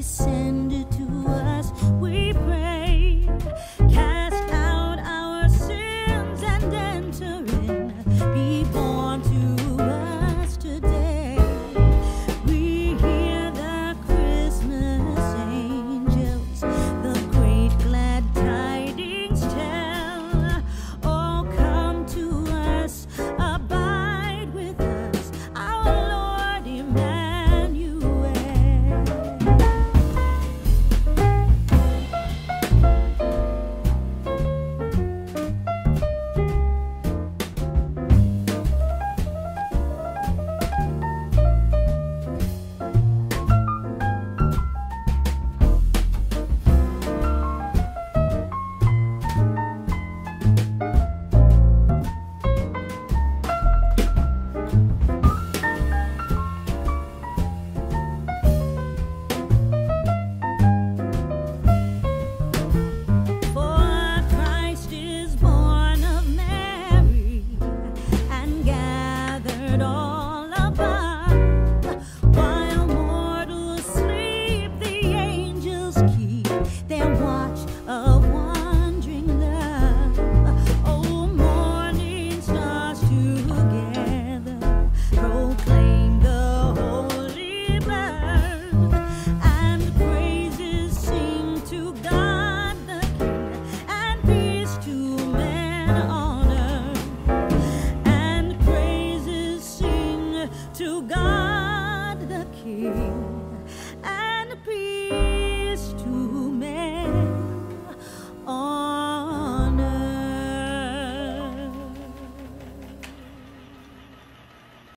be. You.